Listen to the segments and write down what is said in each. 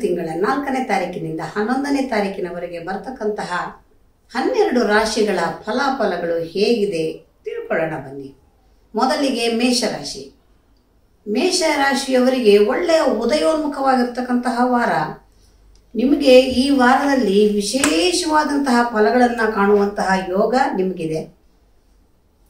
ತಿಂಗಳ ನಾಲ್ಕನೇ ತಾರೀಕಿನಿಂದ ಹನ್ನೊಂದನೇ ತಾರೀಕಿನವರೆಗೆ ಬರ್ತಕ್ಕಂತಹ ಹನ್ನೆರಡು ರಾಶಿಗಳ ಫಲಾಫಲಗಳು ಹೇಗಿದೆ ತಿಳ್ಕೊಳ್ಳೋಣ ಬನ್ನಿ. ಮೊದಲಿಗೆ ಮೇಷರಾಶಿ. ಮೇಷರಾಶಿಯವರಿಗೆ ಒಳ್ಳೆಯ ಉದಯೋನ್ಮುಖವಾಗಿರ್ತಕ್ಕಂತಹ ವಾರ. ನಿಮಗೆ ಈ ವಾರದಲ್ಲಿ ವಿಶೇಷವಾದಂತಹ ಫಲಗಳನ್ನು ಕಾಣುವಂತಹ ಯೋಗ ನಿಮಗಿದೆ.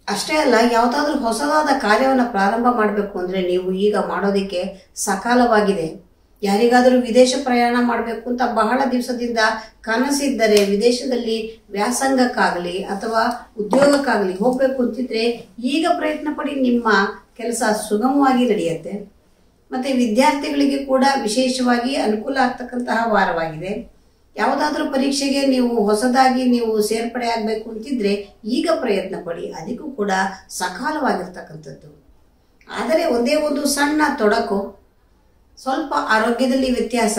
ಅಷ್ಟೇ ಅಲ್ಲ, ಯಾವುದಾದ್ರೂ ಹೊಸದಾದ ಕಾರ್ಯವನ್ನು ಪ್ರಾರಂಭ ಮಾಡಬೇಕು ಅಂದರೆ ನೀವು ಈಗ ಮಾಡೋದಕ್ಕೆ ಸಕಾಲವಾಗಿದೆ. ಯಾರಿಗಾದರೂ ವಿದೇಶ ಪ್ರಯಾಣ ಮಾಡಬೇಕು ಅಂತ ಬಹಳ ದಿವಸದಿಂದ ಕನಸಿದ್ದರೆ ವಿದೇಶದಲ್ಲಿ ವ್ಯಾಸಂಗಕ್ಕಾಗಲಿ ಅಥವಾ ಉದ್ಯೋಗಕ್ಕಾಗಲಿ ಹೋಗಬೇಕು ಅಂತಿದ್ರೆ ಈಗ ಪ್ರಯತ್ನ ಪಡಿ ನಿಮ್ಮ ಕೆಲಸ ಸುಗಮವಾಗಿ ನಡೆಯುತ್ತೆ. ಮತ್ತು ವಿದ್ಯಾರ್ಥಿಗಳಿಗೆ ಕೂಡ ವಿಶೇಷವಾಗಿ ಅನುಕೂಲ ಆಗ್ತಕ್ಕಂತಹ ವಾರವಾಗಿದೆ. ಯಾವುದಾದ್ರೂ ಪರೀಕ್ಷೆಗೆ ನೀವು ಹೊಸದಾಗಿ ನೀವು ಸೇರ್ಪಡೆ ಆಗಬೇಕು ಅಂತಿದ್ರೆ ಈಗ ಪ್ರಯತ್ನ ಪಡಿ, ಅದಕ್ಕೂ ಕೂಡ ಸಕಾಲವಾಗಿರ್ತಕ್ಕಂಥದ್ದು. ಆದರೆ ಒಂದೇ ಒಂದು ಸಣ್ಣ ತೊಡಕು ಸ್ವಲ್ಪ ಆರೋಗ್ಯದಲ್ಲಿ ವ್ಯತ್ಯಾಸ,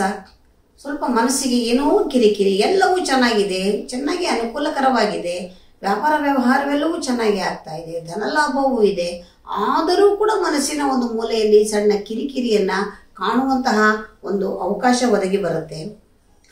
ಸ್ವಲ್ಪ ಮನಸ್ಸಿಗೆ ಏನೋ ಕಿರಿಕಿರಿ, ಎಲ್ಲವೂ ಚೆನ್ನಾಗಿದೆ, ಚೆನ್ನಾಗಿ ಅನುಕೂಲಕರವಾಗಿದೆ, ವ್ಯಾಪಾರ ವ್ಯವಹಾರವೆಲ್ಲವೂ ಚೆನ್ನಾಗಿ ಆಗ್ತಾ ಇದೆ, ಧನಲಾಭವೂ ಇದೆ, ಆದರೂ ಕೂಡ ಮನಸ್ಸಿನ ಒಂದು ಮೂಲೆಯಲ್ಲಿ ಸಣ್ಣ ಕಿರಿಕಿರಿಯನ್ನ ಕಾಣುವಂತಹ ಒಂದು ಅವಕಾಶ ಒದಗಿ ಬರುತ್ತೆ.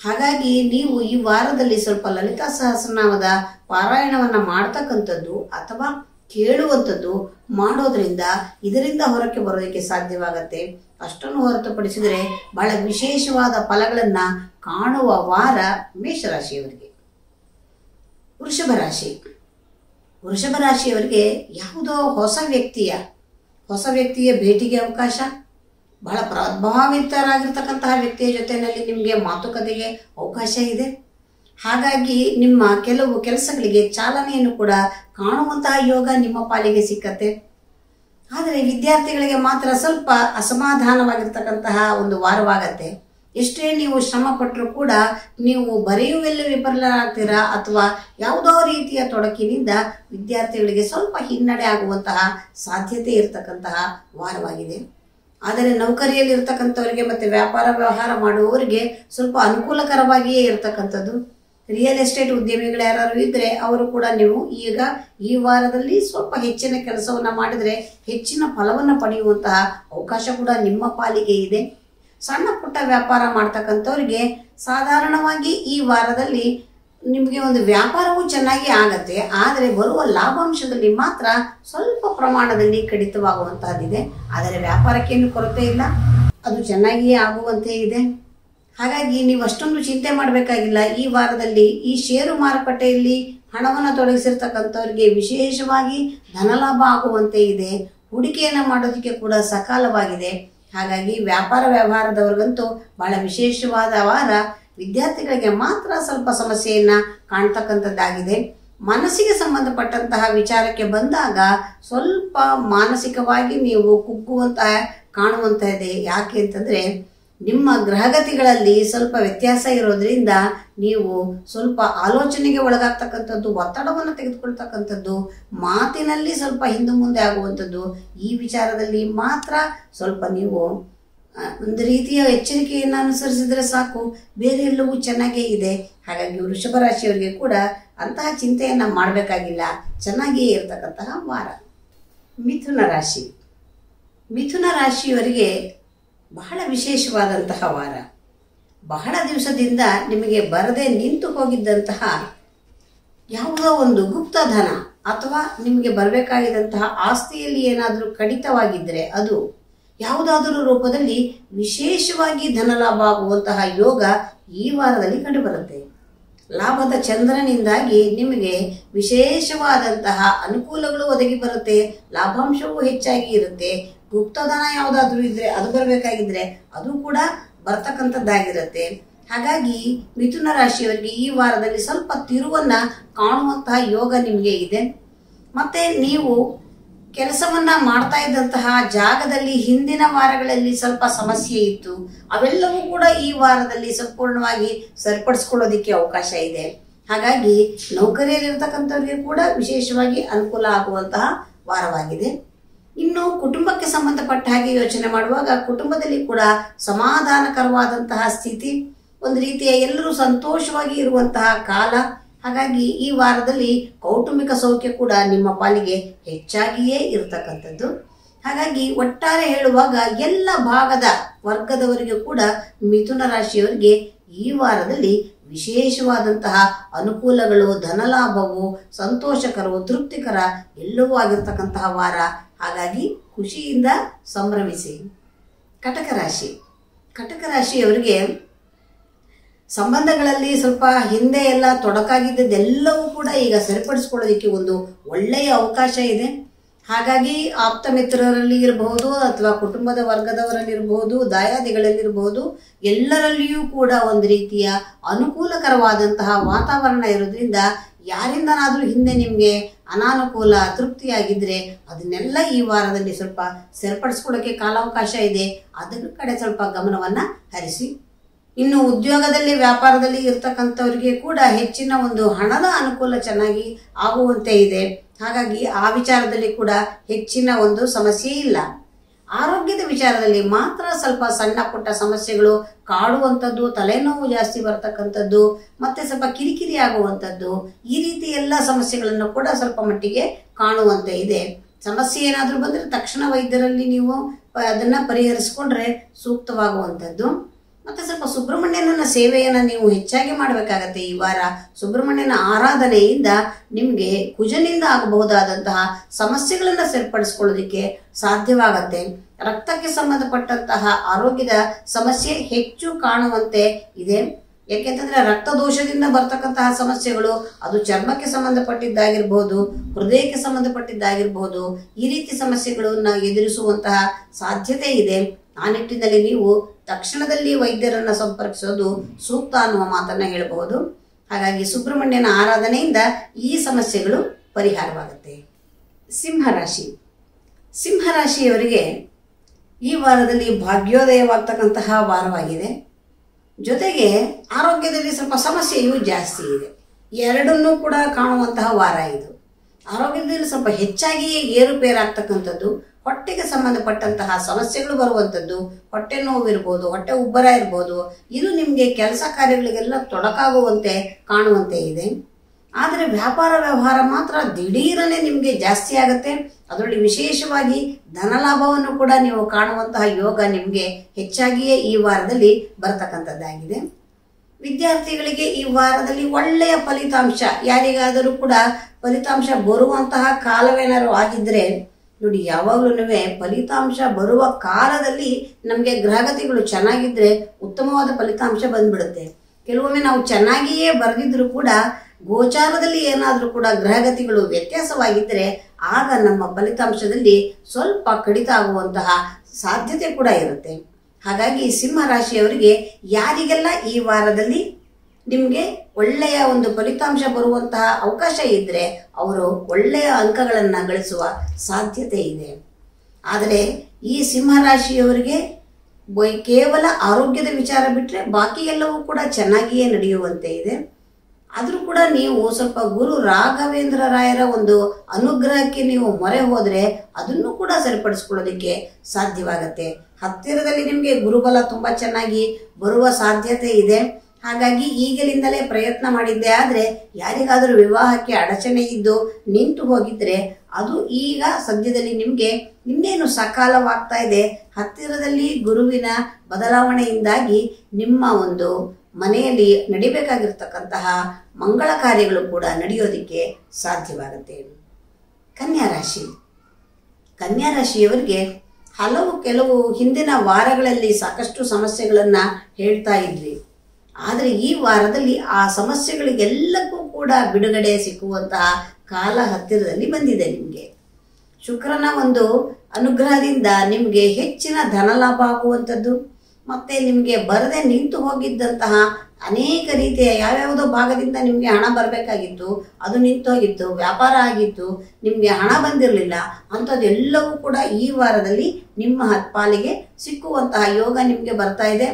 ಹಾಗಾಗಿ ನೀವು ಈ ವಾರದಲ್ಲಿ ಸ್ವಲ್ಪ ಲಲಿತಾ ಸಹಸ್ರನಾಮದ ಪಾರಾಯಣವನ್ನ ಮಾಡ್ತಕ್ಕಂಥದ್ದು ಅಥವಾ ಕೇಳುವಂಥದ್ದು ಮಾಡೋದ್ರಿಂದ ಇದರಿಂದ ಹೊರಕ್ಕೆ ಬರೋದಕ್ಕೆ ಸಾಧ್ಯವಾಗತ್ತೆ. ಅಷ್ಟನ್ನು ಹೊರತುಪಡಿಸಿದರೆ ಬಹಳ ವಿಶೇಷವಾದ ಫಲಗಳನ್ನ ಕಾಣುವ ವಾರ ಮೇಷರಾಶಿಯವರಿಗೆ. ವೃಷಭ ರಾಶಿ. ವೃಷಭ ರಾಶಿಯವರಿಗೆ ಯಾವುದೋ ಹೊಸ ವ್ಯಕ್ತಿಯ ಹೊಸ ವ್ಯಕ್ತಿಯ ಭೇಟಿಗೆ ಅವಕಾಶ. ಬಹಳ ಪ್ರಭಾವಿತರಾಗಿರ್ತಕ್ಕಂತಹ ವ್ಯಕ್ತಿಯ ಜೊತೆಯಲ್ಲಿ ನಿಮಗೆ ಮಾತುಕತೆಗೆ ಅವಕಾಶ ಇದೆ. ಹಾಗಾಗಿ ನಿಮ್ಮ ಕೆಲವು ಕೆಲಸಗಳಿಗೆ ಚಾಲನೆಯನ್ನು ಕೂಡ ಕಾಣುವಂತಹ ಯೋಗ ನಿಮ್ಮ ಪಾಲಿಗೆ ಸಿಕ್ಕತ್ತೆ. ಆದರೆ ವಿದ್ಯಾರ್ಥಿಗಳಿಗೆ ಮಾತ್ರ ಸ್ವಲ್ಪ ಅಸಮಾಧಾನವಾಗಿರ್ತಕ್ಕಂತಹ ಒಂದು ವಾರವಾಗತ್ತೆ. ಎಷ್ಟೇ ನೀವು ಶ್ರಮ ಪಟ್ಟರೂ ಕೂಡ ನೀವು ಬರೆಯುವಲ್ಲಿ ವಿಫಲರಾಗ್ತೀರಾ ಅಥವಾ ಯಾವುದೋ ರೀತಿಯ ತೊಡಕಿನಿಂದ ವಿದ್ಯಾರ್ಥಿಗಳಿಗೆ ಸ್ವಲ್ಪ ಹಿನ್ನಡೆ ಆಗುವಂತಹ ಸಾಧ್ಯತೆ ಇರತಕ್ಕಂತಹ ವಾರವಾಗಿದೆ. ಆದರೆ ನೌಕರಿಯಲ್ಲಿ ಇರ್ತಕ್ಕಂಥವರಿಗೆ ಮತ್ತು ವ್ಯಾಪಾರ ವ್ಯವಹಾರ ಮಾಡುವವರಿಗೆ ಸ್ವಲ್ಪ ಅನುಕೂಲಕರವಾಗಿಯೇ ಇರತಕ್ಕಂಥದ್ದು. ರಿಯಲ್ ಎಸ್ಟೇಟ್ ಉದ್ಯಮಿಗಳು ಯಾರು ಇದ್ದರೆ ಅವರು ಕೂಡ ನೀವು ಈಗ ಈ ವಾರದಲ್ಲಿ ಸ್ವಲ್ಪ ಹೆಚ್ಚಿನ ಕೆಲಸವನ್ನ ಮಾಡಿದರೆ ಹೆಚ್ಚಿನ ಫಲವನ್ನು ಪಡೆಯುವಂತಹ ಅವಕಾಶ ಕೂಡ ನಿಮ್ಮ ಪಾಲಿಗೆ ಇದೆ. ಸಣ್ಣ ಪುಟ್ಟ ವ್ಯಾಪಾರ ಮಾಡ್ತಕ್ಕಂಥವ್ರಿಗೆ ಸಾಧಾರಣವಾಗಿ ಈ ವಾರದಲ್ಲಿ ನಿಮಗೆ ಒಂದು ವ್ಯಾಪಾರವೂ ಚೆನ್ನಾಗಿ ಆಗತ್ತೆ. ಆದರೆ ಬರುವ ಲಾಭಾಂಶದಲ್ಲಿ ಮಾತ್ರ ಸ್ವಲ್ಪ ಪ್ರಮಾಣದಲ್ಲಿ ಕಡಿತವಾಗುವಂತಹದ್ದಿದೆ. ಆದರೆ ವ್ಯಾಪಾರಕ್ಕೇನು ಕೊರತೆ ಇಲ್ಲ. ಅದು ಚೆನ್ನಾಗಿಯೇ ಆಗುವಂತೆ ಇದೆ. ಹಾಗಾಗಿ ನೀವು ಅಷ್ಟೊಂದು ಚಿಂತೆ ಮಾಡಬೇಕಾಗಿಲ್ಲ. ಈ ವಾರದಲ್ಲಿ ಈ ಷೇರು ಮಾರುಕಟ್ಟೆಯಲ್ಲಿ ಹಣವನ್ನು ತೊಡಗಿಸಿರ್ತಕ್ಕಂಥವ್ರಿಗೆ ವಿಶೇಷವಾಗಿ ಧನಲಾಭ ಆಗುವಂತೆ ಇದೆ. ಹೂಡಿಕೆಯನ್ನು ಮಾಡೋದಕ್ಕೆ ಕೂಡ ಸಕಾಲವಾಗಿದೆ. ಹಾಗಾಗಿ ವ್ಯಾಪಾರ ವ್ಯವಹಾರದವ್ರಿಗಂತೂ ಬಹಳ ವಿಶೇಷವಾದ ವಾರ ವಿದ್ಯಾರ್ಥಿಗಳಿಗೆ ಮಾತ್ರ ಸ್ವಲ್ಪ ಸಮಸ್ಯೆಯನ್ನು ಕಾಣ್ತಕ್ಕಂಥದ್ದಾಗಿದೆ. ಮನಸ್ಸಿಗೆ ಸಂಬಂಧಪಟ್ಟಂತಹ ವಿಚಾರಕ್ಕೆ ಬಂದಾಗ ಸ್ವಲ್ಪ ಮಾನಸಿಕವಾಗಿ ನೀವು ಕುಗ್ಗುವಂತಹ ಕಾಣುವಂತ ಇದೆ ಯಾಕೆ ಅಂತಂದ್ರೆ ನಿಮ್ಮ ಗ್ರಹಗತಿಗಳಲ್ಲಿ ಸ್ವಲ್ಪ ವ್ಯತ್ಯಾಸ ಇರೋದ್ರಿಂದ ನೀವು ಸ್ವಲ್ಪ ಆಲೋಚನೆಗೆ ಒಳಗಾಗ್ತಕ್ಕಂಥದ್ದು, ಒತ್ತಡವನ್ನು ತೆಗೆದುಕೊಳ್ತಕ್ಕಂಥದ್ದು, ಮಾತಿನಲ್ಲಿ ಸ್ವಲ್ಪ ಹಿಂದೆ ಮುಂದೆ ಆಗುವಂಥದ್ದು, ಈ ವಿಚಾರದಲ್ಲಿ ಮಾತ್ರ ಸ್ವಲ್ಪ ನೀವು ಒಂದು ರೀತಿಯ ಎಚ್ಚರಿಕೆಯನ್ನು ಅನುಸರಿಸಿದ್ರೆ ಸಾಕು. ಬೇರೆ ಎಲ್ಲವೂ ಚೆನ್ನಾಗೇ ಇದೆ. ಹಾಗಾಗಿ ವೃಷಭ ರಾಶಿಯವರಿಗೆ ಕೂಡ ಅಂತಹ ಚಿಂತೆಯನ್ನು ಮಾಡಬೇಕಾಗಿಲ್ಲ. ಚೆನ್ನಾಗಿಯೇ ಇರತಕ್ಕಂತಹ ವಾರ. ಮಿಥುನ ರಾಶಿ. ಮಿಥುನ ರಾಶಿಯವರಿಗೆ ಬಹಳ ವಿಶೇಷವಾದಂತಹ ವಾರ. ಬಹಳ ದಿವಸದಿಂದ ನಿಮಗೆ ಬರದೆ ನಿಂತು ಹೋಗಿದ್ದಂತಹ ಯಾವುದೋ ಒಂದು ಗುಪ್ತಧನ ಅಥವಾ ನಿಮಗೆ ಬರಬೇಕಾಗಿದ್ದಂತಹ ಆಸ್ತಿಯಲ್ಲಿ ಏನಾದರೂ ಕಡಿತವಾಗಿದ್ದರೆ ಅದು ಯಾವುದಾದರೂ ರೂಪದಲ್ಲಿ ವಿಶೇಷವಾಗಿ ಧನಲಾಭ ಆಗುವಂತಹ ಯೋಗ ಈ ವಾರದಲ್ಲಿ ಕಂಡುಬರುತ್ತೆ. ಲಾಭದ ಚಂದ್ರನಿಂದಾಗಿ ನಿಮಗೆ ವಿಶೇಷವಾದಂತಹ ಅನುಕೂಲಗಳು ಒದಗಿ ಬರುತ್ತೆ, ಲಾಭಾಂಶವೂ ಹೆಚ್ಚಾಗಿ ಇರುತ್ತೆ ಗುಪ್ತಧನ ಯಾವುದಾದ್ರೂ ಇದ್ರೆ ಅದು ಬರಬೇಕಾಗಿದ್ರೆ ಅದು ಕೂಡ ಬರ್ತಕ್ಕಂಥದ್ದಾಗಿರುತ್ತೆ. ಹಾಗಾಗಿ ಮಿಥುನ ರಾಶಿಯವರಿಗೆ ಈ ವಾರದಲ್ಲಿ ಸ್ವಲ್ಪ ತಿರುವನ್ನ ಕಾಣುವಂತಹ ಯೋಗ ನಿಮಗೆ ಇದೆ. ಮತ್ತೆ ನೀವು ಕೆಲಸವನ್ನ ಮಾಡ್ತಾ ಇದ್ದಂತಹ ಜಾಗದಲ್ಲಿ ಹಿಂದಿನ ವಾರಗಳಲ್ಲಿ ಸ್ವಲ್ಪ ಸಮಸ್ಯೆ ಇತ್ತು. ಅವೆಲ್ಲವೂ ಕೂಡ ಈ ವಾರದಲ್ಲಿ ಸಂಪೂರ್ಣವಾಗಿ ಸರಿಪಡಿಸ್ಕೊಳ್ಳೋದಿಕ್ಕೆ ಅವಕಾಶ ಇದೆ. ಹಾಗಾಗಿ ನೌಕರಿಯಲ್ಲಿರ್ತಕ್ಕಂಥವ್ರಿಗೆ ಕೂಡ ವಿಶೇಷವಾಗಿ ಅನುಕೂಲ ಆಗುವಂತಹ ವಾರವಾಗಿದೆ. ಇನ್ನು ಕುಟುಂಬಕ್ಕೆ ಸಂಬಂಧಪಟ್ಟ ಹಾಗೆ ಯೋಚನೆ ಮಾಡುವಾಗ ಕುಟುಂಬದಲ್ಲಿ ಕೂಡ ಸಮಾಧಾನಕರವಾದಂತಹ ಸ್ಥಿತಿ, ಒಂದು ರೀತಿಯ ಎಲ್ಲರೂ ಸಂತೋಷವಾಗಿ ಇರುವಂತಹ ಕಾಲ. ಹಾಗಾಗಿ ಈ ವಾರದಲ್ಲಿ ಕೌಟುಂಬಿಕ ಸೌಖ್ಯ ಕೂಡ ನಿಮ್ಮ ಪಾಲಿಗೆ ಹೆಚ್ಚಾಗಿಯೇ ಇರತಕ್ಕಂಥದ್ದು. ಹಾಗಾಗಿ ಒಟ್ಟಾರೆ ಹೇಳುವಾಗ ಎಲ್ಲ ಭಾಗದ ವರ್ಗದವರಿಗೂ ಕೂಡ ಮಿಥುನ ರಾಶಿಯವರಿಗೆ ಈ ವಾರದಲ್ಲಿ ವಿಶೇಷವಾದಂತಹ ಅನುಕೂಲಗಳು, ಧನಲಾಭವು ಸಂತೋಷಕರವು ತೃಪ್ತಿಕರ ಎಲ್ಲವೂ ಆಗಿರ್ತಕ್ಕಂತಹ ವಾರ. ಹಾಗಾಗಿ ಖುಷಿಯಿಂದ ಸಂಭ್ರಮಿಸಿ. ಕಟಕ ರಾಶಿ. ಕಟಕ ರಾಶಿಯವರಿಗೆ ಸಂಬಂಧಗಳಲ್ಲಿ ಸ್ವಲ್ಪ ಹಿಂದೆ ಎಲ್ಲ ತೊಡಕಾಗಿದ್ದೆಲ್ಲವೂ ಕೂಡ ಈಗ ಸರಿಪಡಿಸ್ಕೊಳ್ಳೋದಕ್ಕೆ ಒಂದು ಒಳ್ಳೆಯ ಅವಕಾಶ ಇದೆ. ಹಾಗಾಗಿ ಆಪ್ತ ಮಿತ್ರರಲ್ಲಿ ಇರಬಹುದು ಅಥವಾ ಕುಟುಂಬದ ವರ್ಗದವರಲ್ಲಿರಬಹುದು ದಾಯಾದಿಗಳಲ್ಲಿರಬಹುದು ಎಲ್ಲರಲ್ಲಿಯೂ ಕೂಡ ಒಂದು ರೀತಿಯ ಅನುಕೂಲಕರವಾದಂತಹ ವಾತಾವರಣ ಇರೋದ್ರಿಂದ ಯಾರಿಂದನಾದರೂ ಹಿಂದೆ ನಿಮಗೆ ಅನಾನುಕೂಲ ತೃಪ್ತಿಯಾಗಿದ್ದರೆ ಅದನ್ನೆಲ್ಲ ಈ ವಾರದಲ್ಲಿ ಸ್ವಲ್ಪ ಸರಿಪಡಿಸ್ಕೊಳ್ಳೋಕೆ ಕಾಲಾವಕಾಶ ಇದೆ. ಅದರ ಕಡೆ ಸ್ವಲ್ಪ ಗಮನವನ್ನು ಹರಿಸಿ. ಇನ್ನು ಉದ್ಯೋಗದಲ್ಲಿ, ವ್ಯಾಪಾರದಲ್ಲಿ ಇರ್ತಕ್ಕಂಥವ್ರಿಗೆ ಕೂಡ ಹೆಚ್ಚಿನ ಒಂದು ಹಣದ ಅನುಕೂಲ ಚೆನ್ನಾಗಿ ಆಗುವಂತೆ ಇದೆ. ಹಾಗಾಗಿ ಆ ವಿಚಾರದಲ್ಲಿ ಕೂಡ ಹೆಚ್ಚಿನ ಒಂದು ಸಮಸ್ಯೆ ಇಲ್ಲ. ಆರೋಗ್ಯದ ವಿಚಾರದಲ್ಲಿ ಮಾತ್ರ ಸ್ವಲ್ಪ ಸಣ್ಣ ಪುಟ್ಟ ಸಮಸ್ಯೆಗಳು ಕಾಡುವಂಥದ್ದು, ತಲೆನೋವು ಜಾಸ್ತಿ ಬರ್ತಕ್ಕಂಥದ್ದು, ಮತ್ತೆ ಸ್ವಲ್ಪ ಕಿರಿಕಿರಿ ಆಗುವಂಥದ್ದು, ಈ ರೀತಿ ಎಲ್ಲ ಸಮಸ್ಯೆಗಳನ್ನು ಕೂಡ ಸ್ವಲ್ಪ ಮಟ್ಟಿಗೆ ಕಾಣುವಂತೆ ಇದೆ. ಸಮಸ್ಯೆ ಏನಾದರೂ ಬಂದರೆ ತಕ್ಷಣ ವೈದ್ಯರಲ್ಲಿ ನೀವು ಅದನ್ನು ಪರಿಹರಿಸ್ಕೊಂಡ್ರೆ ಸೂಕ್ತವಾಗುವಂಥದ್ದು. ಮತ್ತೆ ಸ್ವಲ್ಪ ಸುಬ್ರಹ್ಮಣ್ಯನ ಸೇವೆಯನ್ನು ನೀವು ಹೆಚ್ಚಾಗಿ ಮಾಡಬೇಕಾಗತ್ತೆ ಈ ವಾರ. ಸುಬ್ರಹ್ಮಣ್ಯನ ಆರಾಧನೆಯಿಂದ ನಿಮಗೆ ಕುಜನಿಂದ ಆಗಬಹುದಾದಂತಹ ಸಮಸ್ಯೆಗಳನ್ನು ಸರಿಪಡಿಸ್ಕೊಳ್ಳೋದಕ್ಕೆ ಸಾಧ್ಯವಾಗತ್ತೆ. ರಕ್ತಕ್ಕೆ ಸಂಬಂಧಪಟ್ಟಂತಹ ಆರೋಗ್ಯದ ಸಮಸ್ಯೆ ಹೆಚ್ಚು ಕಾಣುವಂತೆ ಇದೆ. ಯಾಕೆಂತಂದ್ರೆ ರಕ್ತ ದೋಷದಿಂದ ಬರ್ತಕ್ಕಂತಹ ಸಮಸ್ಯೆಗಳು, ಅದು ಚರ್ಮಕ್ಕೆ ಸಂಬಂಧಪಟ್ಟಿದ್ದಾಗಿರ್ಬಹುದು ಹೃದಯಕ್ಕೆ ಸಂಬಂಧಪಟ್ಟಿದ್ದಾಗಿರ್ಬಹುದು ಈ ರೀತಿ ಸಮಸ್ಯೆಗಳನ್ನ ಎದುರಿಸುವಂತಹ ಸಾಧ್ಯತೆ ಇದೆ. ಆ ನಿಟ್ಟಿನಲ್ಲಿ ನೀವು ತಕ್ಷಣದಲ್ಲಿ ವೈದ್ಯರನ್ನ ಸಂಪರ್ಕಿಸೋದು ಸೂಕ್ತ ಅನ್ನುವ ಮಾತನ್ನ ಹೇಳಬಹುದು. ಹಾಗಾಗಿ ಸುಬ್ರಹ್ಮಣ್ಯನ ಆರಾಧನೆಯಿಂದ ಈ ಸಮಸ್ಯೆಗಳು ಪರಿಹಾರವಾಗುತ್ತೆ. ಸಿಂಹರಾಶಿ ಸಿಂಹರಾಶಿಯವರಿಗೆ ಈ ವಾರದಲ್ಲಿ ಭಾಗ್ಯೋದಯವಾಗ್ತಕ್ಕಂತಹ ವಾರವಾಗಿದೆ. ಜೊತೆಗೆ ಆರೋಗ್ಯದಲ್ಲಿ ಸ್ವಲ್ಪ ಸಮಸ್ಯೆಯೂ ಜಾಸ್ತಿ ಇದೆ. ಎರಡನ್ನೂ ಕೂಡ ಕಾಣುವಂತಹ ವಾರ ಇದು. ಆರೋಗ್ಯದಲ್ಲಿ ಸ್ವಲ್ಪ ಹೆಚ್ಚಾಗಿಯೇ ಏರುಪೇರಾಗ್ತಕ್ಕಂಥದ್ದು ಹೊಟ್ಟೆಗೆ ಸಂಬಂಧಪಟ್ಟಂತಹ ಸಮಸ್ಯೆಗಳು ಬರುವಂಥದ್ದು, ಹೊಟ್ಟೆ ನೋವಿರ್ಬೋದು, ಹೊಟ್ಟೆ ಉಬ್ಬರ ಇರ್ಬೋದು, ಇದು ನಿಮಗೆ ಕೆಲಸ ಕಾರ್ಯಗಳಿಗೆಲ್ಲ ತೊಡಕಾಗುವಂತೆ ಕಾಣುವಂತೆ ಇದೆ. ಆದರೆ ವ್ಯಾಪಾರ ವ್ಯವಹಾರ ಮಾತ್ರ ದಿಢೀರನೆ ನಿಮಗೆ ಜಾಸ್ತಿ ಆಗುತ್ತೆ. ಅದರಲ್ಲಿ ವಿಶೇಷವಾಗಿ ಧನಲಾಭವನ್ನು ಕೂಡ ನೀವು ಕಾಣುವಂತಹ ಯೋಗ ನಿಮಗೆ ಹೆಚ್ಚಾಗಿಯೇ ಈ ವಾರದಲ್ಲಿ ಬರ್ತಕ್ಕಂಥದ್ದಾಗಿದೆ. ವಿದ್ಯಾರ್ಥಿಗಳಿಗೆ ಈ ವಾರದಲ್ಲಿ ಒಳ್ಳೆಯ ಫಲಿತಾಂಶ, ಯಾರಿಗಾದರೂ ಕೂಡ ಫಲಿತಾಂಶ ಬರುವಂತಹ ಕಾಲವೇನಾದ್ರೂ ಆಗಿದ್ರೆ ನೋಡಿ ಯಾವಾಗಲೂ ಫಲಿತಾಂಶ ಬರುವ ಕಾಲದಲ್ಲಿ ನಮಗೆ ಗ್ರಹಗತಿಗಳು ಚೆನ್ನಾಗಿದ್ರೆ ಉತ್ತಮವಾದ ಫಲಿತಾಂಶ ಬಂದ್ಬಿಡುತ್ತೆ. ಕೆಲವೊಮ್ಮೆ ನಾವು ಚೆನ್ನಾಗಿಯೇ ಬರೆದಿದ್ರು ಕೂಡ, ಗೋಚಾರದಲ್ಲಿ ಏನಾದರೂ ಕೂಡ ಗ್ರಹಗತಿಗಳು ವ್ಯತ್ಯಾಸವಾಗಿದ್ದರೆ ಆಗ ನಮ್ಮ ಫಲಿತಾಂಶದಲ್ಲಿ ಸ್ವಲ್ಪ ಕಡಿತ ಆಗುವಂತಹ ಸಾಧ್ಯತೆ ಕೂಡ ಇರುತ್ತೆ. ಹಾಗಾಗಿ ಸಿಂಹ ರಾಶಿಯವರಿಗೆ ಯಾರಿಗೆಲ್ಲ ಈ ವಾರದಲ್ಲಿ ನಿಮಗೆ ಒಳ್ಳೆಯ ಒಂದು ಫಲಿತಾಂಶ ಬರುವಂತಹ ಅವಕಾಶ ಇದ್ದರೆ ಅವರು ಒಳ್ಳೆಯ ಅಂಕಗಳನ್ನು ಗಳಿಸುವ ಸಾಧ್ಯತೆ ಇದೆ. ಆದರೆ ಈ ಸಿಂಹರಾಶಿಯವರಿಗೆ ಕೇವಲ ಆರೋಗ್ಯದ ವಿಚಾರ ಬಿಟ್ಟರೆ ಬಾಕಿ ಎಲ್ಲವೂ ಕೂಡ ಚೆನ್ನಾಗಿಯೇ ನಡೆಯುವಂತೆ ಇದೆ. ಆದರೂ ಕೂಡ ನೀವು ಸ್ವಲ್ಪ ಗುರು ರಾಘವೇಂದ್ರ ರಾಯರ ಒಂದು ಅನುಗ್ರಹಕ್ಕೆ ನೀವು ಮೊರೆ ಹೋದರೆ ಅದನ್ನು ಕೂಡ ಸರಿಪಡಿಸ್ಕೊಳ್ಳೋದಕ್ಕೆ ಸಾಧ್ಯವಾಗತ್ತೆ. ಹತ್ತಿರದಲ್ಲಿ ನಿಮಗೆ ಗುರುಬಲ ತುಂಬ ಚೆನ್ನಾಗಿ ಬರುವ ಸಾಧ್ಯತೆ ಇದೆ. ಹಾಗಾಗಿ ಈಗಲಿಂದಲೇ ಪ್ರಯತ್ನ ಮಾಡಿದ್ದೆ ಆದರೆ ಯಾರಿಗಾದರೂ ವಿವಾಹಕ್ಕೆ ಅಡಚಣೆ ಇದ್ದು ನಿಂತು ಹೋಗಿದ್ರೆ ಅದು ಈಗ ಸದ್ಯದಲ್ಲಿ ನಿಮಗೆ ಇನ್ನೇನು ಸಕಾಲವಾಗ್ತಾ ಇದೆ. ಹತ್ತಿರದಲ್ಲಿ ಗುರುವಿನ ಬದಲಾವಣೆಯಿಂದಾಗಿ ನಿಮ್ಮ ಒಂದು ಮನೆಯಲ್ಲಿ ನಡಿಬೇಕಾಗಿರ್ತಕ್ಕಂತಹ ಮಂಗಳ ಕಾರ್ಯಗಳು ಕೂಡ ನಡೆಯೋದಕ್ಕೆ ಸಾಧ್ಯವಾಗುತ್ತೆ. ಕನ್ಯಾ ರಾಶಿ. ಕನ್ಯಾ ರಾಶಿಯವರಿಗೆ ಹಲವು ಕೆಲವು ಹಿಂದಿನ ವಾರಗಳಲ್ಲಿ ಸಾಕಷ್ಟು ಸಮಸ್ಯೆಗಳನ್ನು ಹೇಳ್ತಾ ಇದ್ವಿ. ಆದರೆ ಈ ವಾರದಲ್ಲಿ ಆ ಸಮಸ್ಯೆಗಳಿಗೆಲ್ಲಕ್ಕೂ ಕೂಡ ಬಿಡುಗಡೆ ಸಿಕ್ಕುವಂತಹ ಕಾಲ ಹತ್ತಿರದಲ್ಲಿ ಬಂದಿದೆ ನಿಮಗೆ. ಶುಕ್ರನ ಒಂದು ಅನುಗ್ರಹದಿಂದ ನಿಮಗೆ ಹೆಚ್ಚಿನ ಧನಲಾಭ ಆಗುವಂಥದ್ದು, ಮತ್ತೆ ನಿಮಗೆ ಬರದೆ ನಿಂತು ಹೋಗಿದ್ದಂತಹ ಅನೇಕ ರೀತಿಯ ಯಾವ್ಯಾವುದೋ ಭಾಗದಿಂದ ನಿಮಗೆ ಹಣ ಬರಬೇಕಾಗಿತ್ತು, ಅದು ನಿಂತೋಗಿತ್ತು ವ್ಯಾಪಾರ ಆಗಿತ್ತು, ನಿಮಗೆ ಹಣ ಬಂದಿರಲಿಲ್ಲ, ಅಂಥದ್ದೆಲ್ಲವೂ ಕೂಡ ಈ ವಾರದಲ್ಲಿ ನಿಮ್ಮ ಪಾಲಿಗೆ ಸಿಕ್ಕುವಂತಹ ಯೋಗ ನಿಮಗೆ ಬರ್ತಾ ಇದೆ.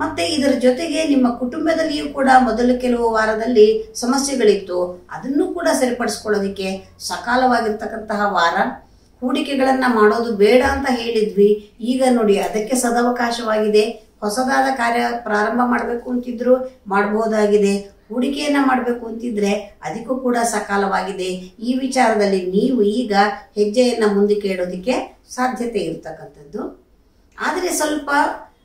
ಮತ್ತೆ ಇದರ ಜೊತೆಗೆ ನಿಮ್ಮ ಕುಟುಂಬದಲ್ಲಿಯೂ ಕೂಡ ಮೊದಲು ಕೆಲವು ವಾರದಲ್ಲಿ ಸಮಸ್ಯೆಗಳಿತ್ತು. ಅದನ್ನು ಕೂಡ ಸರಿಪಡಿಸ್ಕೊಳ್ಳೋದಕ್ಕೆ ಸಕಾಲವಾಗಿರ್ತಕ್ಕಂತಹ ವಾರ. ಹೂಡಿಕೆಗಳನ್ನ ಮಾಡೋದು ಬೇಡ ಅಂತ ಹೇಳಿದ್ವಿ. ಈಗ ನೋಡಿ, ಅದಕ್ಕೆ ಸದವಕಾಶವಾಗಿದೆ. ಹೊಸದಾದ ಕಾರ್ಯ ಪ್ರಾರಂಭ ಮಾಡಬೇಕು ಅಂತಿದ್ರು ಮಾಡಬಹುದಾಗಿದೆ ಹೂಡಿಕೆಯನ್ನ ಮಾಡಬೇಕು ಅಂತಿದ್ರೆ ಅದಕ್ಕೂ ಕೂಡ ಸಕಾಲವಾಗಿದೆ. ಈ ವಿಚಾರದಲ್ಲಿ ನೀವು ಈಗ ಹೆಜ್ಜೆಯನ್ನ ಮುಂದಕ್ಕೆ ಇಡೋದಕ್ಕೆ ಸಾಧ್ಯತೆ ಇರ್ತಕ್ಕಂಥದ್ದು. ಆದರೆ ಸ್ವಲ್ಪ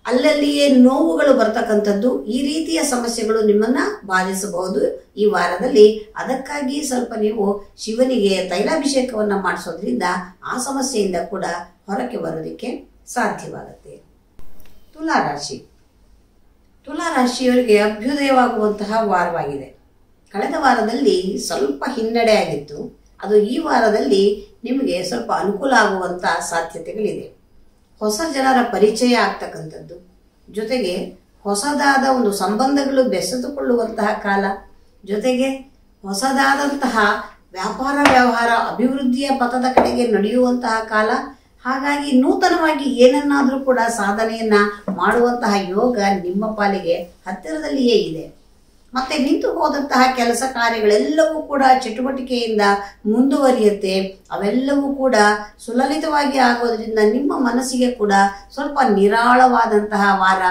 ಅಲ್ಲಲ್ಲಿಯೇ ನೋವುಗಳು ಬರ್ತಕ್ಕಂಥದ್ದು ಈ ರೀತಿಯ ಸಮಸ್ಯೆಗಳು ನಿಮ್ಮನ್ನ ಬಾಧಿಸಬಹುದು. ಈ ವಾರದಲ್ಲಿ ಅದಕ್ಕಾಗಿ ಸ್ವಲ್ಪ ನೀವು ಶಿವನಿಗೆ ತೈಲಾಭಿಷೇಕವನ್ನ ಮಾಡಿಸೋದ್ರಿಂದ ಆ ಸಮಸ್ಯೆಯಿಂದ ಕೂಡ ಹೊರಕ್ಕೆ ಬರೋದಕ್ಕೆ ಸಾಧ್ಯವಾಗುತ್ತೆ. ತುಲಾ ರಾಶಿ ತುಲಾ ರಾಶಿಯವರಿಗೆ ಅಭ್ಯುದಯವಾಗುವಂತಹ ವಾರವಾಗಿದೆ. ಕಳೆದ ವಾರದಲ್ಲಿ ಸ್ವಲ್ಪ ಹಿನ್ನಡೆ ಆಗಿತ್ತು. ಅದು ಈ ವಾರದಲ್ಲಿ ನಿಮಗೆ ಸ್ವಲ್ಪ ಅನುಕೂಲ ಆಗುವಂತಹ ಸಾಧ್ಯತೆಗಳಿದೆ. ಹೊಸ ಜನರ ಪರಿಚಯ ಆಗ್ತಕ್ಕಂಥದ್ದು. ಜೊತೆಗೆ ಹೊಸದಾದ ಒಂದು ಸಂಬಂಧಗಳು ಬೆಸೆದುಕೊಳ್ಳುವಂತಹ ಕಾಲ. ಜೊತೆಗೆ ಹೊಸದಾದಂತಹ ವ್ಯಾಪಾರ ವ್ಯವಹಾರ ಅಭಿವೃದ್ಧಿಯ ಪಥದ ಕಡೆಗೆ ನಡೆಯುವಂತಹ ಕಾಲ. ಹಾಗಾಗಿ ನೂತನವಾಗಿ ಏನನ್ನಾದರೂ ಕೂಡ ಸಾಧನೆಯನ್ನ ಮಾಡುವಂತಹ ಯೋಗ ನಿಮ್ಮ ಪಾಲಿಗೆ ಹತ್ತಿರದಲ್ಲಿಯೇ ಇದೆ. ಮತ್ತೆ ನಿಂತು ಹೋದಂತಹ ಕೆಲಸ ಕಾರ್ಯಗಳೆಲ್ಲವೂ ಕೂಡ ಚಟುವಟಿಕೆಯಿಂದ ಮುಂದುವರಿಯುತ್ತೆ. ಅವೆಲ್ಲವೂ ಕೂಡ ಸುಲಲಿತವಾಗಿ ಆಗೋದ್ರಿಂದ ನಿಮ್ಮ ಮನಸ್ಸಿಗೆ ಕೂಡ ಸ್ವಲ್ಪ ನಿರಾಳವಾದಂತಹ ವಾರ.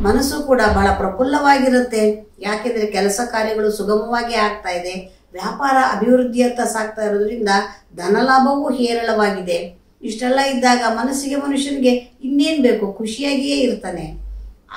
ಮನಸ್ಸು ಕೂಡ ಬಹಳ ಪ್ರಫುಲ್ಲವಾಗಿರುತ್ತೆ. ಯಾಕೆಂದ್ರೆ ಕೆಲಸ ಕಾರ್ಯಗಳು ಸುಗಮವಾಗಿ ಆಗ್ತಾ ಇದೆ. ವ್ಯಾಪಾರ ಅಭಿವೃದ್ಧಿಯತ್ತ ಸಾಗ್ತಾ ಇರೋದ್ರಿಂದ ಧನಲಾಭವೂ ಹೇರಳವಾಗಿದೆ. ಇಷ್ಟೆಲ್ಲ ಇದ್ದಾಗ ಮನಸ್ಸಿಗೆ ಮನುಷ್ಯನಿಗೆ ಇನ್ನೇನ್ ಬೇಕು? ಖುಷಿಯಾಗಿಯೇ ಇರ್ತಾನೆ.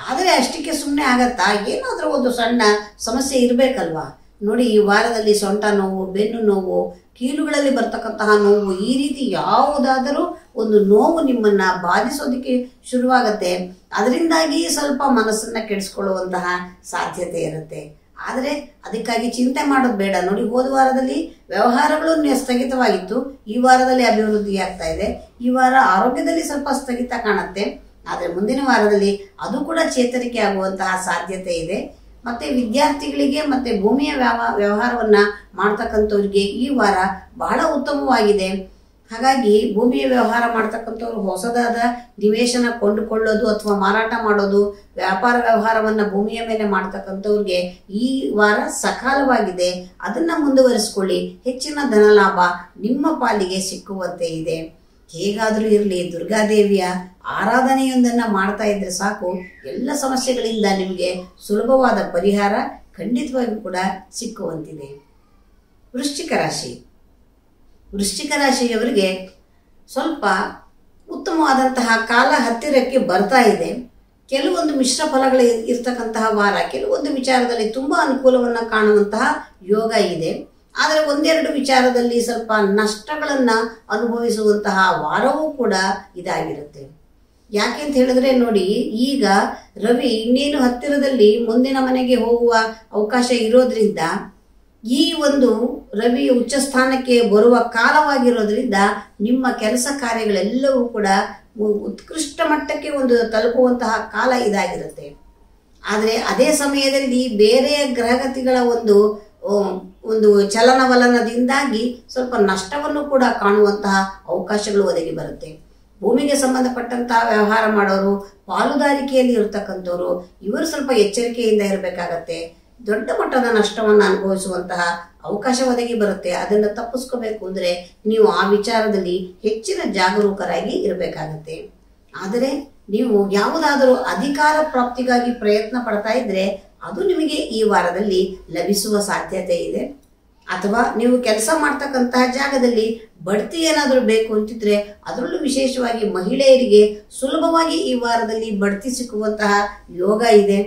ಆದರೆ ಅಷ್ಟಕ್ಕೆ ಸುಮ್ಮನೆ ಆಗತ್ತಾ? ಏನಾದರೂ ಒಂದು ಸಣ್ಣ ಸಮಸ್ಯೆ ಇರಬೇಕಲ್ವಾ? ನೋಡಿ, ಈ ವಾರದಲ್ಲಿ ಸೊಂಟ ನೋವು, ಬೆನ್ನು ನೋವು, ಕೀಲುಗಳಲ್ಲಿ ಬರ್ತಕ್ಕಂತಹ ನೋವು, ಈ ರೀತಿ ಯಾವುದಾದರೂ ಒಂದು ನೋವು ನಿಮ್ಮನ್ನ ಬಾಧಿಸೋದಕ್ಕೆ ಶುರುವಾಗತ್ತೆ. ಅದರಿಂದಾಗಿ ಸ್ವಲ್ಪ ಮನಸ್ಸನ್ನ ಕೆಡಿಸ್ಕೊಳ್ಳುವಂತಹ ಸಾಧ್ಯತೆ ಇರುತ್ತೆ. ಆದರೆ ಅದಕ್ಕಾಗಿ ಚಿಂತೆ ಮಾಡೋದು ಬೇಡ. ನೋಡಿ, ಹೋದ ವಾರದಲ್ಲಿ ವ್ಯವಹಾರಗಳು ಸ್ಥಗಿತವಾಗಿತ್ತು. ಈ ವಾರದಲ್ಲಿ ಅಭಿವೃದ್ಧಿ ಆಗ್ತಾ ಇದೆ. ಈ ವಾರ ಆರೋಗ್ಯದಲ್ಲಿ ಸ್ವಲ್ಪ ಸ್ಥಗಿತ ಕಾಣುತ್ತೆ. ಆದರೆ ಮುಂದಿನ ವಾರದಲ್ಲಿ ಅದು ಕೂಡ ಚೇತರಿಕೆ ಆಗುವಂತಹ ಸಾಧ್ಯತೆ ಇದೆ. ಮತ್ತೆ ವಿದ್ಯಾರ್ಥಿಗಳಿಗೆ ಮತ್ತೆ ಭೂಮಿಯ ವ್ಯವ, ವ್ಯವಹಾರವನ್ನ ಮಾಡ್ತಕ್ಕಂಥವ್ರಿಗೆ ಈ ವಾರ ಬಹಳ ಉತ್ತಮವಾಗಿದೆ. ಹಾಗಾಗಿ ಭೂಮಿಯ ವ್ಯವಹಾರ ಮಾಡ್ತಕ್ಕಂಥವ್ರು ಹೊಸದಾದ ನಿವೇಶನ ಕೊಂಡುಕೊಳ್ಳೋದು ಅಥವಾ ಮಾರಾಟ ಮಾಡೋದು, ವ್ಯಾಪಾರ ವ್ಯವಹಾರವನ್ನ ಭೂಮಿಯ ಮೇಲೆ ಮಾಡ್ತಕ್ಕಂಥವ್ರಿಗೆ ಈ ವಾರ ಸಕಾಲವಾಗಿದೆ. ಅದನ್ನ ಮುಂದುವರಿಸಿಕೊಳ್ಳಿ. ಹೆಚ್ಚಿನ ಧನಲಾಭ ನಿಮ್ಮ ಪಾಲಿಗೆ ಸಿಕ್ಕುವಂತೆ ಇದೆ. ಹೇಗಾದರೂ ಇರಲಿ, ದುರ್ಗಾದೇವಿಯ ಆರಾಧನೆಯೊಂದನ್ನ ಮಾಡ್ತಾ ಇದ್ದರೆ ಸಾಕು. ಎಲ್ಲ ಸಮಸ್ಯೆಗಳಿಂದ ನಿಮಗೆ ಸುಲಭವಾದ ಪರಿಹಾರ ಖಂಡಿತವಾಗಿಯೂ ಕೂಡ ಸಿಕ್ಕುವಂತಿದೆ. ವೃಶ್ಚಿಕ ರಾಶಿ. ವೃಶ್ಚಿಕ ರಾಶಿಯವರಿಗೆ ಸ್ವಲ್ಪ ಉತ್ತಮವಾದಂತಹ ಕಾಲ ಹತ್ತಿರಕ್ಕೆ ಬರ್ತಾ ಇದೆ. ಕೆಲವೊಂದು ಮಿಶ್ರ ಫಲಗಳು ಇರ್- ಇರ್ತಕ್ಕಂತಹ ವಾರ, ಕೆಲವೊಂದು ವಿಚಾರದಲ್ಲಿ ತುಂಬಾ ಅನುಕೂಲವನ್ನ ಕಾಣುವಂತಹ ಯೋಗ ಇದೆ. ಆದರೆ ಒಂದೆರಡು ವಿಚಾರದಲ್ಲಿ ಸ್ವಲ್ಪ ನಷ್ಟಗಳನ್ನು ಅನುಭವಿಸುವಂತಹ ವಾರವೂ ಕೂಡ ಇದಾಗಿರುತ್ತೆ. ಯಾಕೆ ಅಂತ ಹೇಳಿದ್ರೆ ನೋಡಿ, ಈಗ ರವಿ ಇನ್ನೇನು ಹತ್ತಿರದಲ್ಲಿ ಮುಂದಿನ ಮನೆಗೆ ಹೋಗುವ ಅವಕಾಶ ಇರೋದ್ರಿಂದ, ಈ ಒಂದು ರವಿ ಉಚ್ಚ ಸ್ಥಾನಕ್ಕೆ ಬರುವ ಕಾಲವಾಗಿರೋದ್ರಿಂದ ನಿಮ್ಮ ಕೆಲಸ ಕಾರ್ಯಗಳೆಲ್ಲವೂ ಕೂಡ ಉತ್ಕೃಷ್ಟ ಮಟ್ಟಕ್ಕೆ ಒಂದು ತಲುಪುವಂತಹ ಕಾಲ ಇದಾಗಿರುತ್ತೆ. ಆದರೆ ಅದೇ ಸಮಯದಲ್ಲಿ ಬೇರೆ ಗ್ರಹಗತಿಗಳ ಒಂದು ಒಂದು ಚಲನವಲನದಿಂದಾಗಿ ಸ್ವಲ್ಪ ನಷ್ಟವನ್ನು ಕೂಡ ಕಾಣುವಂತಹ ಅವಕಾಶಗಳು ಒದಗಿ ಬರುತ್ತೆ. ಭೂಮಿಗೆ ಸಂಬಂಧಪಟ್ಟಂತಹ ವ್ಯವಹಾರ ಮಾಡೋರು, ಪಾಲುದಾರಿಕೆಯಲ್ಲಿ ಇರತಕ್ಕಂಥವ್ರು, ಇವರು ಸ್ವಲ್ಪ ಎಚ್ಚರಿಕೆಯಿಂದ ಇರಬೇಕಾಗತ್ತೆ. ದೊಡ್ಡ ಮಟ್ಟದ ನಷ್ಟವನ್ನು ಅನುಭವಿಸುವಂತಹ ಅವಕಾಶ ಒದಗಿ ಬರುತ್ತೆ. ಅದನ್ನು ತಪ್ಪಿಸ್ಕೋಬೇಕು ಅಂದರೆ ನೀವು ಆ ವಿಚಾರದಲ್ಲಿ ಹೆಚ್ಚಿನ ಜಾಗರೂಕರಾಗಿ ಇರಬೇಕಾಗತ್ತೆ. ಆದರೆ ನೀವು ಯಾವುದಾದರೂ ಅಧಿಕಾರ ಪ್ರಾಪ್ತಿಗಾಗಿ ಪ್ರಯತ್ನ ಪಡ್ತಾ ಇದ್ರೆ ಅದು ನಿಮಗೆ ಈ ವಾರದಲ್ಲಿ ಲಭಿಸುವ ಸಾಧ್ಯತೆ ಇದೆ. ಅಥವಾ ನೀವು ಕೆಲಸ ಮಾಡ್ತಕ್ಕಂತಹ ಜಾಗದಲ್ಲಿ ಬಡ್ತಿ ಏನಾದರೂ ಬೇಕು ಅಂತಿದ್ರೆ ಅದರಲ್ಲೂ ವಿಶೇಷವಾಗಿ ಮಹಿಳೆಯರಿಗೆ ಸುಲಭವಾಗಿ ಈ ವಾರದಲ್ಲಿ ಬಡ್ತಿ ಸಿಕ್ಕುವಂತಹ ಯೋಗ ಇದೆ.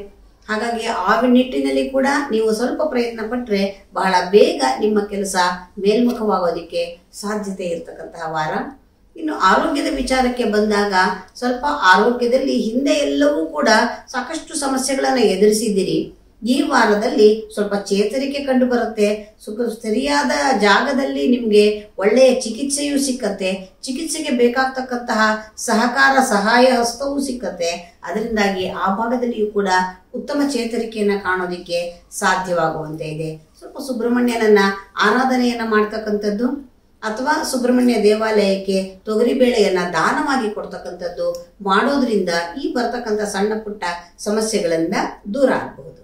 ಹಾಗಾಗಿ ಆ ನಿಟ್ಟಿನಲ್ಲಿ ಕೂಡ ನೀವು ಸ್ವಲ್ಪ ಪ್ರಯತ್ನ ಪಟ್ಟರೆ ಬಹಳ ಬೇಗ ನಿಮ್ಮ ಕೆಲಸ ಮೇಲ್ಮುಖವಾಗೋದಕ್ಕೆ ಸಾಧ್ಯತೆ ಇರತಕ್ಕಂತಹ ವಾರ. ಇನ್ನು ಆರೋಗ್ಯದ ವಿಚಾರಕ್ಕೆ ಬಂದಾಗ ಸ್ವಲ್ಪ ಆರೋಗ್ಯದಲ್ಲಿ ಹಿಂದೆ ಎಲ್ಲವೂ ಕೂಡ ಸಾಕಷ್ಟು ಸಮಸ್ಯೆಗಳನ್ನು ಎದುರಿಸಿದ್ದೀರಿ. ಈ ವಾರದಲ್ಲಿ ಸ್ವಲ್ಪ ಚೇತರಿಕೆ ಕಂಡು ಬರುತ್ತೆ. ಸುಖ ಸರಿಯಾದ ಜಾಗದಲ್ಲಿ ನಿಮಗೆ ಒಳ್ಳೆಯ ಚಿಕಿತ್ಸೆಯೂ ಸಿಕ್ಕತ್ತೆ. ಚಿಕಿತ್ಸೆಗೆ ಬೇಕಾಗ್ತಕ್ಕಂತಹ ಸಹಕಾರ, ಸಹಾಯ ಹಸ್ತವೂ ಸಿಕ್ಕತ್ತೆ. ಅದರಿಂದಾಗಿ ಆ ಭಾಗದಲ್ಲಿಯೂ ಕೂಡ ಉತ್ತಮ ಚೇತರಿಕೆಯನ್ನು ಕಾಣೋದಕ್ಕೆ ಸಾಧ್ಯವಾಗುವಂತೆ ಇದೆ. ಸ್ವಲ್ಪ ಸುಬ್ರಹ್ಮಣ್ಯನನ್ನ ಆರಾಧನೆಯನ್ನ ಮಾಡ್ತಕ್ಕಂಥದ್ದು ಅಥವಾ ಸುಬ್ರಹ್ಮಣ್ಯ ದೇವಾಲಯಕ್ಕೆ ತೊಗರಿಬೇಳೆಯನ್ನ ದಾನವಾಗಿ ಕೊಡ್ತಕ್ಕಂಥದ್ದು ಮಾಡೋದ್ರಿಂದ ಈ ಬರ್ತಕ್ಕಂಥ ಸಣ್ಣ ಪುಟ್ಟ ಸಮಸ್ಯೆಗಳಿಂದ ದೂರ ಆಗಬಹುದು.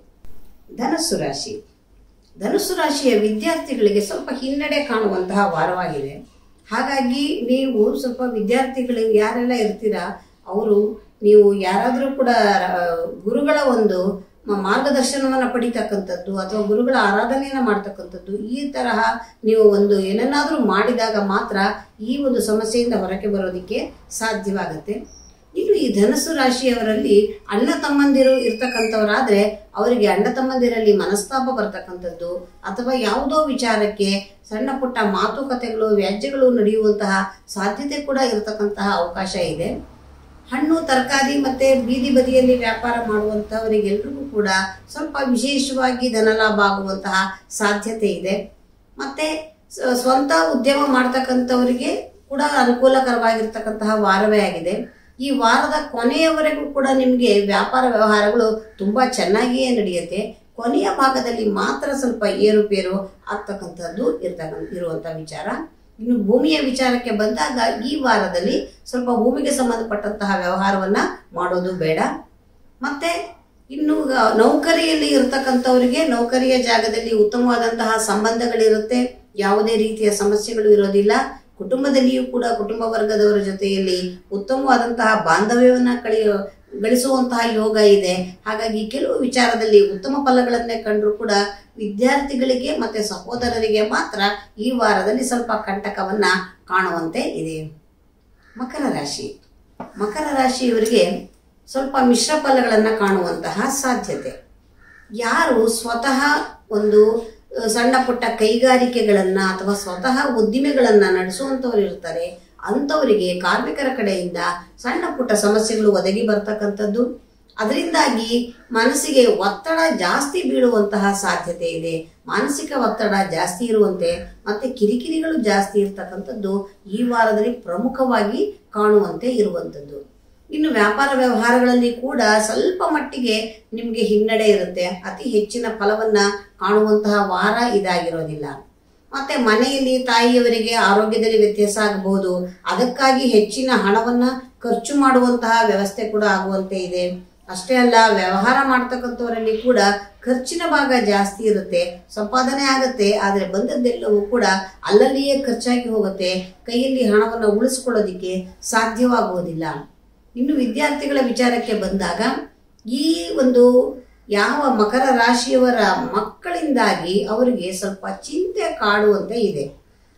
ಧನಸ್ಸು ರಾಶಿ. ಧನುಸ್ಸು ರಾಶಿಯ ವಿದ್ಯಾರ್ಥಿಗಳಿಗೆ ಸ್ವಲ್ಪ ಹಿನ್ನಡೆ ಕಾಣುವಂತಹ ವಾರವಾಗಿದೆ. ಹಾಗಾಗಿ ನೀವು ಸ್ವಲ್ಪ ವಿದ್ಯಾರ್ಥಿಗಳು ಯಾರೆಲ್ಲ ಇರ್ತೀರಾ, ಅವರು ನೀವು ಯಾರಾದರೂ ಕೂಡ ಗುರುಗಳ ಒಂದು ಮಾರ್ಗದರ್ಶನವನ್ನ ಪಡಿತಕ್ಕಂಥದ್ದು ಅಥವಾ ಗುರುಗಳ ಆರಾಧನೆಯನ್ನು ಮಾಡ್ತಕ್ಕಂಥದ್ದು, ಈ ತರಹ ನೀವು ಒಂದು ಏನನ್ನಾದರೂ ಮಾಡಿದಾಗ ಮಾತ್ರ ಈ ಒಂದು ಸಮಸ್ಯೆಯಿಂದ ಹೊರಗೆ ಬರೋದಕ್ಕೆ ಸಾಧ್ಯವಾಗುತ್ತೆ. ಇನ್ನು ಈ ಧನಸ್ಸು ರಾಶಿಯವರಲ್ಲಿ ಅಣ್ಣ ತಮ್ಮಂದಿರು ಇರ್ತಕ್ಕಂಥವರಾದರೆ ಅವರಿಗೆ ಅಣ್ಣ ತಮ್ಮಂದಿರಲ್ಲಿ ಮನಸ್ತಾಪ ಬರ್ತಕ್ಕಂಥದ್ದು ಅಥವಾ ಯಾವುದೋ ವಿಚಾರಕ್ಕೆ ಸಣ್ಣ ಪುಟ್ಟ ಮಾತುಕತೆಗಳು, ವ್ಯಾಜ್ಯಗಳು ನಡೆಯುವಂತಹ ಸಾಧ್ಯತೆ ಕೂಡ ಇರತಕ್ಕಂತಹ ಅವಕಾಶ ಇದೆ. ಹಣ್ಣು, ತರಕಾರಿ ಮತ್ತೆ ಬೀದಿ ಬದಿಯಲ್ಲಿ ವ್ಯಾಪಾರ ಮಾಡುವಂಥವರಿಗೆಲ್ಲರಿಗೂ ಕೂಡ ಸ್ವಲ್ಪ ವಿಶೇಷವಾಗಿ ಧನಲಾಭ ಆಗುವಂತಹ ಸಾಧ್ಯತೆ ಇದೆ. ಮತ್ತೆ ಸ್ವಂತ ಉದ್ಯಮ ಮಾಡ್ತಕ್ಕಂಥವರಿಗೆ ಕೂಡ ಅನುಕೂಲಕರವಾಗಿರ್ತಕ್ಕಂತಹ ವಾರವೇ ಆಗಿದೆ. ಈ ವಾರದ ಕೊನೆಯವರೆಗೂ ಕೂಡ ನಿಮಗೆ ವ್ಯಾಪಾರ ವ್ಯವಹಾರಗಳು ತುಂಬಾ ಚೆನ್ನಾಗಿಯೇ ನಡೆಯುತ್ತೆ. ಕೊನೆಯ ಭಾಗದಲ್ಲಿ ಮಾತ್ರ ಸ್ವಲ್ಪ ಏರುಪೇರು ಆಗ್ತಕ್ಕಂಥದ್ದು ಇರ್ತಕ್ಕಂಥ ಇರುವಂಥ ವಿಚಾರ. ಇನ್ನು ಭೂಮಿಯ ವಿಚಾರಕ್ಕೆ ಬಂದಾಗ ಈ ವಾರದಲ್ಲಿ ಸ್ವಲ್ಪ ಭೂಮಿಗೆ ಸಂಬಂಧಪಟ್ಟಂತಹ ವ್ಯವಹಾರವನ್ನ ಮಾಡೋದು ಬೇಡ. ಮತ್ತೆ ಇನ್ನು ನೌಕರಿಯಲ್ಲಿ ಇರತಕ್ಕಂಥವರಿಗೆ ನೌಕರಿಯ ಜಾಗದಲ್ಲಿ ಉತ್ತಮವಾದಂತಹ ಸಂಬಂಧಗಳಿರುತ್ತೆ. ಯಾವುದೇ ರೀತಿಯ ಸಮಸ್ಯೆಗಳು ಇರೋದಿಲ್ಲ. ಕುಟುಂಬದಲ್ಲಿಯೂ ಕೂಡ ಕುಟುಂಬ ವರ್ಗದವರ ಜೊತೆಯಲ್ಲಿ ಉತ್ತಮವಾದಂತಹ ಬಾಂಧವ್ಯವನ್ನ ಕಳೆಯೋ ಗಳಿಸುವಂತಹ ಯೋಗ ಇದೆ. ಹಾಗಾಗಿ ಕೆಲವು ವಿಚಾರದಲ್ಲಿ ಉತ್ತಮ ಫಲಗಳನ್ನೇ ಕಂಡರೂ ಕೂಡ ವಿದ್ಯಾರ್ಥಿಗಳಿಗೆ ಮತ್ತೆ ಸಹೋದರರಿಗೆ ಮಾತ್ರ ಈ ವಾರದಲ್ಲಿ ಸ್ವಲ್ಪ ಕಂಟಕವನ್ನ ಕಾಣುವಂತೆ ಇದೆ. ಮಕರ ರಾಶಿ. ಮಕರ ರಾಶಿಯವರಿಗೆ ಸ್ವಲ್ಪ ಮಿಶ್ರ ಫಲಗಳನ್ನು ಕಾಣುವಂತಹ ಸಾಧ್ಯತೆ. ಯಾರು ಸ್ವತಃ ಒಂದು ಸಣ್ಣ ಪುಟ್ಟ ಕೈಗಾರಿಕೆಗಳನ್ನು ಅಥವಾ ಸ್ವತಃ ಉದ್ದಿಮೆಗಳನ್ನು ನಡೆಸುವಂತವ್ರು ಇರ್ತಾರೆ. ಅಂಥವರಿಗೆ ಕಾರ್ಮಿಕರ ಕಡೆಯಿಂದ ಸಣ್ಣ ಪುಟ್ಟ ಸಮಸ್ಯೆಗಳು ಒದಗಿ ಬರ್ತಕ್ಕಂಥದ್ದು. ಅದರಿಂದಾಗಿ ಮನಸ್ಸಿಗೆ ಒತ್ತಡ ಜಾಸ್ತಿ ಬೀಳುವಂತಹ ಸಾಧ್ಯತೆ ಇದೆ. ಮಾನಸಿಕ ಒತ್ತಡ ಜಾಸ್ತಿ ಇರುವಂತೆ ಮತ್ತೆ ಕಿರಿಕಿರಿಗಳು ಜಾಸ್ತಿ ಇರ್ತಕ್ಕಂಥದ್ದು ಈ ವಾರದಲ್ಲಿ ಪ್ರಮುಖವಾಗಿ ಕಾಣುವಂತೆ ಇರುವಂಥದ್ದು. ಇನ್ನು ವ್ಯಾಪಾರ ವ್ಯವಹಾರಗಳಲ್ಲಿ ಕೂಡ ಸ್ವಲ್ಪ ಮಟ್ಟಿಗೆ ನಿಮಗೆ ಹಿನ್ನಡೆ ಇರುತ್ತೆ. ಅತಿ ಹೆಚ್ಚಿನ ಫಲವನ್ನ ಕಾಣುವಂತಹ ವಾರ ಇದಾಗಿರೋದಿಲ್ಲ. ಮತ್ತೆ ಮನೆಯಲ್ಲಿ ತಾಯಿಯವರಿಗೆ ಆರೋಗ್ಯದಲ್ಲಿ ವ್ಯತ್ಯಾಸ ಆಗಬಹುದು. ಅದಕ್ಕಾಗಿ ಹೆಚ್ಚಿನ ಹಣವನ್ನ ಖರ್ಚು ಮಾಡುವಂತಹ ವ್ಯವಸ್ಥೆ ಕೂಡ ಆಗುವಂತೆ ಇದೆ. ಅಷ್ಟೇ ಅಲ್ಲ, ವ್ಯವಹಾರ ಮಾಡ್ತಕ್ಕಂಥವರಲ್ಲಿ ಕೂಡ ಖರ್ಚಿನ ಭಾಗ ಜಾಸ್ತಿ ಇರುತ್ತೆ. ಸಂಪಾದನೆ ಆಗುತ್ತೆ, ಆದರೆ ಬಂದದ್ದೆಲ್ಲವೂ ಕೂಡ ಅಲ್ಲಲ್ಲಿಯೇ ಖರ್ಚಾಗಿ ಹೋಗುತ್ತೆ. ಕೈಯಲ್ಲಿ ಹಣವನ್ನು ಉಳಿಸ್ಕೊಳ್ಳೋದಿಕ್ಕೆ ಸಾಧ್ಯವಾಗುವುದಿಲ್ಲ. ಇನ್ನು ವಿದ್ಯಾರ್ಥಿಗಳ ವಿಚಾರಕ್ಕೆ ಬಂದಾಗ ಈ ಒಂದು ಯಾವ ಮಕರ ರಾಶಿಯವರ ಮಕ್ಕಳಿಂದಾಗಿ ಅವರಿಗೆ ಸ್ವಲ್ಪ ಚಿಂತೆ ಕಾಡುವಂತೆ ಇದೆ.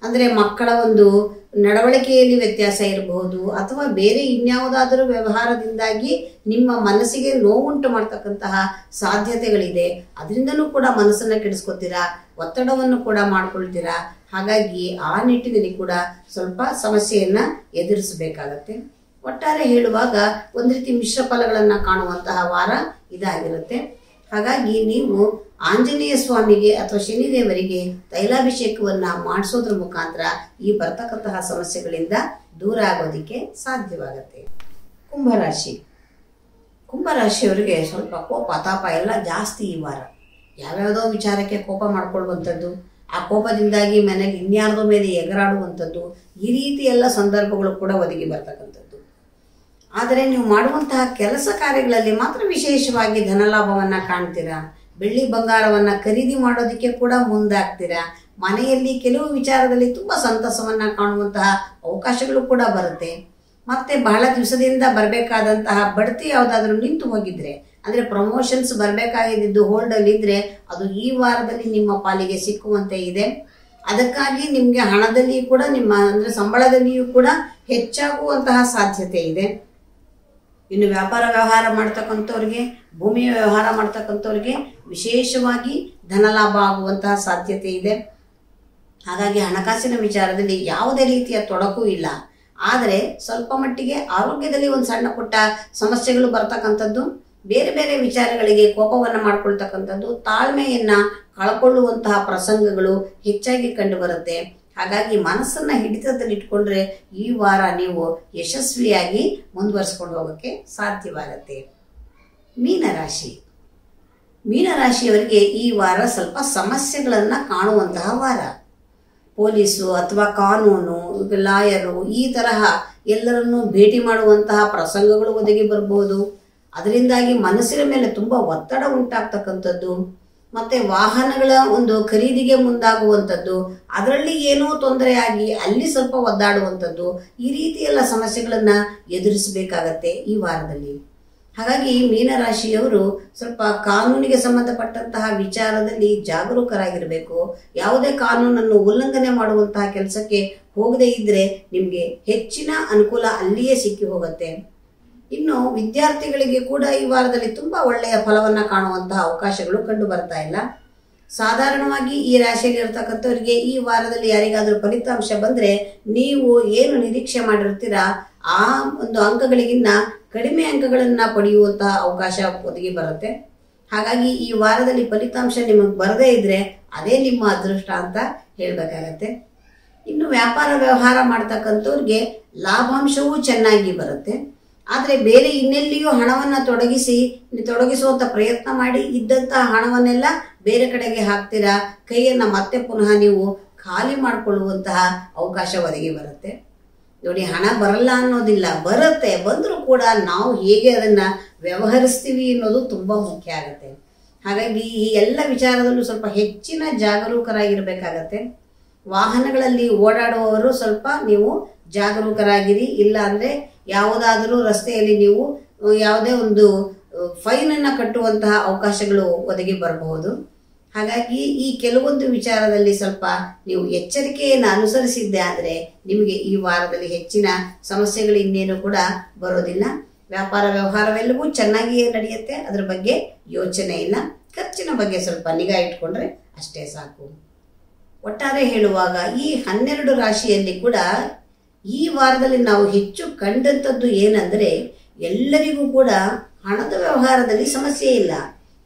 ಅಂದರೆ ಮಕ್ಕಳ ಒಂದು ನಡವಳಿಕೆಯಲ್ಲಿ ವ್ಯತ್ಯಾಸ ಇರಬಹುದು, ಅಥವಾ ಬೇರೆ ಇನ್ಯಾವುದಾದರೂ ವ್ಯವಹಾರದಿಂದಾಗಿ ನಿಮ್ಮ ಮನಸ್ಸಿಗೆ ನೋವುಂಟು ಮಾಡ್ತಕ್ಕಂತಹ ಸಾಧ್ಯತೆಗಳಿದೆ. ಅದರಿಂದಲೂ ಕೂಡ ಮನಸ್ಸನ್ನು ಕೆಡಿಸ್ಕೊತೀರಾ? ಒತ್ತಡವನ್ನು ಕೂಡ ಮಾಡ್ಕೊಳ್ತೀರಾ? ಹಾಗಾಗಿ ಆ ನಿಟ್ಟಿನಲ್ಲಿ ಕೂಡ ಸ್ವಲ್ಪ ಸಮಸ್ಯೆಯನ್ನು ಎದುರಿಸಬೇಕಾಗತ್ತೆ. ಒಟ್ಟಾರೆ ಹೇಳುವಾಗ ಒಂದು ರೀತಿ ಮಿಶ್ರ ಫಲಗಳನ್ನು ಕಾಣುವಂತಹ ವಾರ ಇದಾಗಿರುತ್ತೆ. ಹಾಗಾಗಿ ನೀವು ಆಂಜನೇಯ ಸ್ವಾಮಿಗೆ ಅಥವಾ ಶನಿದೇವರಿಗೆ ತೈಲಾಭಿಷೇಕವನ್ನ ಮಾಡಿಸೋದ್ರ ಮುಖಾಂತರ ಈ ಬರ್ತಕ್ಕಂತಹ ಸಮಸ್ಯೆಗಳಿಂದ ದೂರ ಆಗೋದಿಕ್ಕೆ ಸಾಧ್ಯವಾಗುತ್ತೆ. ಕುಂಭರಾಶಿ. ಕುಂಭರಾಶಿಯವರಿಗೆ ಸ್ವಲ್ಪ ಕೋಪ, ತಾಪ ಎಲ್ಲ ಜಾಸ್ತಿ ಈ ವಾರ. ಯಾವ್ಯಾವುದೋ ವಿಚಾರಕ್ಕೆ ಕೋಪ ಮಾಡ್ಕೊಳ್ಳುವಂಥದ್ದು ಆ ಕೋಪದಿಂದಾಗಿ ಮನೆಗೆ ಇನ್ಯಾರ್ದೋ ಮೇಲೆ ಎಗರಾಡುವಂಥದ್ದು, ಈ ರೀತಿ ಎಲ್ಲ ಸಂದರ್ಭಗಳು ಕೂಡ ಒದಗಿ ಬರ್ತಕ್ಕಂಥದ್ದು. ಆದರೆ ನೀವು ಮಾಡುವಂತಹ ಕೆಲಸ ಕಾರ್ಯಗಳಲ್ಲಿ ಮಾತ್ರ ವಿಶೇಷವಾಗಿ ಧನಲಾಭವನ್ನ ಕಾಣ್ತೀರಾ? ಬೆಳ್ಳಿ ಬಂಗಾರವನ್ನ ಖರೀದಿ ಮಾಡೋದಕ್ಕೆ ಕೂಡ ಮುಂದಾಗ್ತೀರಾ? ಮನೆಯಲ್ಲಿ ಕೆಲವು ವಿಚಾರದಲ್ಲಿ ತುಂಬಾ ಸಂತಸವನ್ನ ಕಾಣುವಂತಹ ಅವಕಾಶಗಳು ಕೂಡ ಬರುತ್ತೆ. ಮತ್ತೆ ಬಹಳ ದಿವಸದಿಂದ ಬರಬೇಕಾದಂತಹ ಬಡ್ತಿ ಯಾವುದಾದ್ರೂ ನಿಂತು ಹೋಗಿದ್ರೆ, ಅಂದ್ರೆ ಪ್ರಮೋಷನ್ಸ್ ಬರಬೇಕಾಗಿದ್ದು ಹೋಲ್ಡ್ ಅಲ್ಲಿ ಇದ್ರೆ ಅದು ಈ ವಾರದಲ್ಲಿ ನಿಮ್ಮ ಪಾಲಿಗೆ ಸಿಕ್ಕುವಂತೆ ಇದೆ. ಅದಕ್ಕಾಗಿ ನಿಮ್ಗೆ ಹಣದಲ್ಲಿ ಕೂಡ ನಿಮ್ಮ, ಅಂದ್ರೆ ಸಂಬಳದಲ್ಲಿಯೂ ಕೂಡ ಹೆಚ್ಚಾಗುವಂತಹ ಸಾಧ್ಯತೆ ಇದೆ. ಇನ್ನು ವ್ಯಾಪಾರ ವ್ಯವಹಾರ ಮಾಡ್ತಕ್ಕಂಥವ್ರಿಗೆ ಭೂಮಿಯ ವ್ಯವಹಾರ ಮಾಡ್ತಕ್ಕಂಥವ್ರಿಗೆ ವಿಶೇಷವಾಗಿ ಧನಲಾಭ ಆಗುವಂತಹ ಸಾಧ್ಯತೆ ಇದೆ. ಹಾಗಾಗಿ ಹಣಕಾಸಿನ ವಿಚಾರದಲ್ಲಿ ಯಾವುದೇ ರೀತಿಯ ತೊಡಕು ಇಲ್ಲ. ಆದರೆ ಸ್ವಲ್ಪ ಮಟ್ಟಿಗೆ ಆರೋಗ್ಯದಲ್ಲಿ ಒಂದು ಸಣ್ಣ ಪುಟ್ಟ ಸಮಸ್ಯೆಗಳು ಬರ್ತಕ್ಕಂಥದ್ದು, ಬೇರೆ ಬೇರೆ ವಿಚಾರಗಳಿಗೆ ಕೋಪವನ್ನು ಮಾಡಿಕೊಳ್ತಕ್ಕಂಥದ್ದು, ತಾಳ್ಮೆಯನ್ನ ಕಳ್ಕೊಳ್ಳುವಂತಹ ಪ್ರಸಂಗಗಳು ಹೆಚ್ಚಾಗಿ ಕಂಡು ಬರುತ್ತೆ. ಹಾಗಾಗಿ ಮನಸ್ಸನ್ನ ಹಿಡಿತದಲ್ಲಿ ಇಟ್ಕೊಂಡ್ರೆ ಈ ವಾರ ನೀವು ಯಶಸ್ವಿಯಾಗಿ ಮುಂದುವರಿಸ್ಕೊಂಡು ಹೋಗೋಕ್ಕೆ ಸಾಧ್ಯವಾಗತ್ತೆ. ಮೀನರಾಶಿ. ಮೀನರಾಶಿಯವರಿಗೆ ಈ ವಾರ ಸ್ವಲ್ಪ ಸಮಸ್ಯೆಗಳನ್ನು ಕಾಣುವಂತಹ ವಾರ. ಪೊಲೀಸು ಅಥವಾ ಕಾನೂನು, ಲಾಯರು ಈ ತರಹ ಎಲ್ಲರನ್ನೂ ಭೇಟಿ ಮಾಡುವಂತಹ ಪ್ರಸಂಗಗಳು ಒದಗಿ ಬರಬಹುದು ಅದರಿಂದಾಗಿ ಮನಸ್ಸಿನ ಮೇಲೆ ತುಂಬಾ ಒತ್ತಡ ಉಂಟಾಗ್ತಕ್ಕಂಥದ್ದು. ಮತ್ತೆ ವಾಹನಗಳ ಒಂದು ಖರೀದಿಗೆ ಮುಂದಾಗುವಂಥದ್ದು, ಅದರಲ್ಲಿ ಏನೋ ತೊಂದರೆ ಆಗಿ ಅಲ್ಲಿ ಸ್ವಲ್ಪ ಒದ್ದಾಡುವಂಥದ್ದು, ಈ ರೀತಿ ಎಲ್ಲ ಸಮಸ್ಯೆಗಳನ್ನ ಎದುರಿಸಬೇಕಾಗತ್ತೆ ಈ ವಾರದಲ್ಲಿ. ಹಾಗಾಗಿ ಮೀನರಾಶಿಯವರು ಸ್ವಲ್ಪ ಕಾನೂನಿಗೆ ಸಂಬಂಧಪಟ್ಟಂತಹ ವಿಚಾರದಲ್ಲಿ ಜಾಗರೂಕರಾಗಿರಬೇಕು. ಯಾವುದೇ ಕಾನೂನನ್ನು ಉಲ್ಲಂಘನೆ ಮಾಡುವಂತಹ ಕೆಲಸಕ್ಕೆ ಹೋಗದೇ ಇದ್ದರೆ ನಿಮಗೆ ಹೆಚ್ಚಿನ ಅನುಕೂಲ ಅಲ್ಲಿಯೇ ಸಿಕ್ಕಿ ಹೋಗುತ್ತೆ. ಇನ್ನು ವಿದ್ಯಾರ್ಥಿಗಳಿಗೆ ಕೂಡ ಈ ವಾರದಲ್ಲಿ ತುಂಬ ಒಳ್ಳೆಯ ಫಲವನ್ನ ಕಾಣುವಂತಹ ಅವಕಾಶಗಳು ಕಂಡು ಬರ್ತಾ ಇಲ್ಲ. ಸಾಧಾರಣವಾಗಿ ಈ ರಾಶಿಯಲ್ಲಿ ಇರ್ತಕ್ಕಂಥವ್ರಿಗೆ ಈ ವಾರದಲ್ಲಿ ಯಾರಿಗಾದರೂ ಫಲಿತಾಂಶ ಬಂದ್ರೆ ನೀವು ಏನು ನಿರೀಕ್ಷೆ ಮಾಡಿರ್ತೀರಾ? ಆ ಒಂದು ಅಂಕಗಳಿಗಿನ್ನ ಕಡಿಮೆ ಅಂಕಗಳನ್ನ ಪಡೆಯುವಂತಹ ಅವಕಾಶ ಒದಗಿ ಬರುತ್ತೆ. ಹಾಗಾಗಿ ಈ ವಾರದಲ್ಲಿ ಫಲಿತಾಂಶ ನಿಮಗೆ ಬರದೇ ಇದ್ರೆ ಅದೇ ನಿಮ್ಮ ಅದೃಷ್ಟ ಅಂತ ಹೇಳಬೇಕಾಗತ್ತೆ. ಇನ್ನು ವ್ಯಾಪಾರ ವ್ಯವಹಾರ ಮಾಡ್ತಕ್ಕಂಥವ್ರಿಗೆ ಲಾಭಾಂಶವೂ ಚೆನ್ನಾಗಿ ಬರುತ್ತೆ. ಆದರೆ ಬೇರೆ ಇನ್ನೆಲ್ಲಿಯೂ ಹಣವನ್ನ ತೊಡಗಿಸಿ ತೊಡಗಿಸುವಂಥ ಪ್ರಯತ್ನ ಮಾಡಿ ಇದ್ದಂತಹ ಹಣವನ್ನೆಲ್ಲ ಬೇರೆ ಕಡೆಗೆ ಹಾಕ್ತೀರಾ? ಕೈಯನ್ನ ಮತ್ತೆ ಪುನಃ ನೀವು ಖಾಲಿ ಮಾಡಿಕೊಳ್ಳುವಂತಹ ಅವಕಾಶ ಒದಗಿ ಬರುತ್ತೆ. ನೋಡಿ, ಹಣ ಬರಲ್ಲ ಅನ್ನೋದಿಲ್ಲ, ಬರುತ್ತೆ. ಬಂದರೂ ಕೂಡ ನಾವು ಹೇಗೆ ಅದನ್ನ ವ್ಯವಹರಿಸ್ತೀವಿ ಅನ್ನೋದು ತುಂಬ ಮುಖ್ಯ ಆಗುತ್ತೆ. ಹಾಗಾಗಿ ಈ ಎಲ್ಲ ವಿಚಾರದಲ್ಲೂ ಸ್ವಲ್ಪ ಹೆಚ್ಚಿನ ಜಾಗರೂಕರಾಗಿರಬೇಕಾಗತ್ತೆ. ವಾಹನಗಳಲ್ಲಿ ಓಡಾಡುವವರು ಸ್ವಲ್ಪ ನೀವು ಜಾಗರೂಕರಾಗಿರಿ. ಇಲ್ಲ ಅಂದ್ರೆ ಯಾವುದಾದರೂ ರಸ್ತೆಯಲ್ಲಿ ನೀವು ಯಾವುದೇ ಒಂದು ಫೈನ್ ಅನ್ನ ಕಟ್ಟುವಂತಹ ಅವಕಾಶಗಳು ಒದಗಿ ಬರಬಹುದು. ಹಾಗಾಗಿ ಈ ಕೆಲವೊಂದು ವಿಚಾರದಲ್ಲಿ ಸ್ವಲ್ಪ ನೀವು ಎಚ್ಚರಿಕೆಯನ್ನು ಅನುಸರಿಸಿದ್ದೆ ಆದರೆ ನಿಮಗೆ ಈ ವಾರದಲ್ಲಿ ಹೆಚ್ಚಿನ ಸಮಸ್ಯೆಗಳು ಇನ್ನೇನು ಕೂಡ ಬರೋದಿಲ್ಲ. ವ್ಯಾಪಾರ ವ್ಯವಹಾರವೆಲ್ಲವೂ ಚೆನ್ನಾಗಿಯೇ ನಡೆಯುತ್ತೆ. ಅದ್ರ ಬಗ್ಗೆ ಯೋಚನೆ ಇಲ್ಲ. ಖರ್ಚಿನ ಬಗ್ಗೆ ಸ್ವಲ್ಪ ನಿಗಾ ಇಟ್ಕೊಂಡ್ರೆ ಅಷ್ಟೇ ಸಾಕು. ಒಟ್ಟಾರೆ ಹೇಳುವಾಗ ಈ ಹನ್ನೆರಡು ರಾಶಿಯಲ್ಲಿ ಕೂಡ ಈ ವಾರದಲ್ಲಿ ನಾವು ಹೆಚ್ಚು ಕಂಡಂಥದ್ದು ಏನಂದರೆ, ಎಲ್ಲರಿಗೂ ಕೂಡ ಹಣದ ವ್ಯವಹಾರದಲ್ಲಿ ಸಮಸ್ಯೆ ಇಲ್ಲ.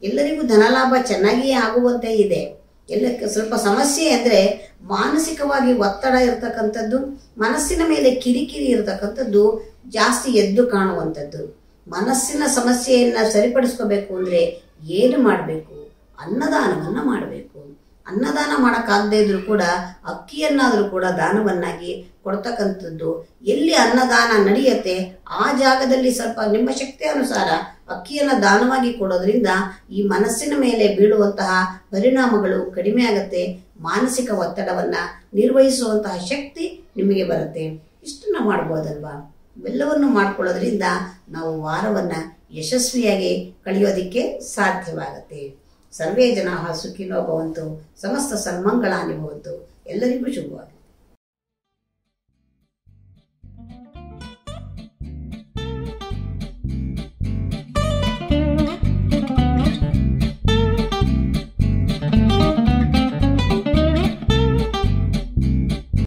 ಎಲ್ಲರಿಗೂ ಧನಲಾಭ ಚೆನ್ನಾಗಿಯೇ ಆಗುವಂತೆ ಇದೆ. ಎಲ್ಲ ಸ್ವಲ್ಪ ಸಮಸ್ಯೆ ಅಂದರೆ ಮಾನಸಿಕವಾಗಿ ಒತ್ತಡ ಇರತಕ್ಕಂಥದ್ದು, ಮನಸ್ಸಿನ ಮೇಲೆ ಕಿರಿಕಿರಿ ಇರತಕ್ಕಂಥದ್ದು ಜಾಸ್ತಿ ಎದ್ದು ಕಾಣುವಂಥದ್ದು. ಮನಸ್ಸಿನ ಸಮಸ್ಯೆಯನ್ನು ಸರಿಪಡಿಸ್ಕೋಬೇಕು ಅಂದರೆ ಏನು ಮಾಡಬೇಕು? ಅನ್ನದಾನವನ್ನು ಮಾಡಬೇಕು. ಅನ್ನದಾನ ಮಾಡೋಕ್ಕಾಗದೇ ಇದ್ರೂ ಕೂಡ ಅಕ್ಕಿಯನ್ನಾದರೂ ಕೂಡ ದಾನವನ್ನಾಗಿ ಕೊಡ್ತಕ್ಕಂಥದ್ದು ಎಲ್ಲಿ ಅನ್ನದಾನ ನಡೆಯುತ್ತೆ ಆ ಜಾಗದಲ್ಲಿ ಸ್ವಲ್ಪ ನಿಮ್ಮ ಶಕ್ತಿ ಅನುಸಾರ ಅಕ್ಕಿಯನ್ನ ದಾನವಾಗಿ ಕೊಡೋದ್ರಿಂದ ಈ ಮನಸ್ಸಿನ ಮೇಲೆ ಬೀಳುವಂತಹ ಪರಿಣಾಮಗಳು ಕಡಿಮೆ ಆಗುತ್ತೆ. ಮಾನಸಿಕ ಒತ್ತಡವನ್ನ ನಿರ್ವಹಿಸುವಂತಹ ಶಕ್ತಿ ನಿಮಗೆ ಬರುತ್ತೆ. ಇಷ್ಟನ್ನ ಮಾಡ್ಬೋದಲ್ವಾ? ಇವೆಲ್ಲವನ್ನು ಮಾಡ್ಕೊಳ್ಳೋದ್ರಿಂದ ನಾವು ವಾರವನ್ನ ಯಶಸ್ವಿಯಾಗಿ ಕಳೆಯೋದಿಕ್ಕೆ ಸಾಧ್ಯವಾಗುತ್ತೆ. ಸರ್ವೇ ಜನ ಸುಖಿನೋ ಭವಂತು. ಸಮಸ್ತ ಸನ್ಮಂಗಳಾನಿ ಭವಂತು. ಎಲ್ಲರಿಗೂ ಶುಭವಾಗಲಿ.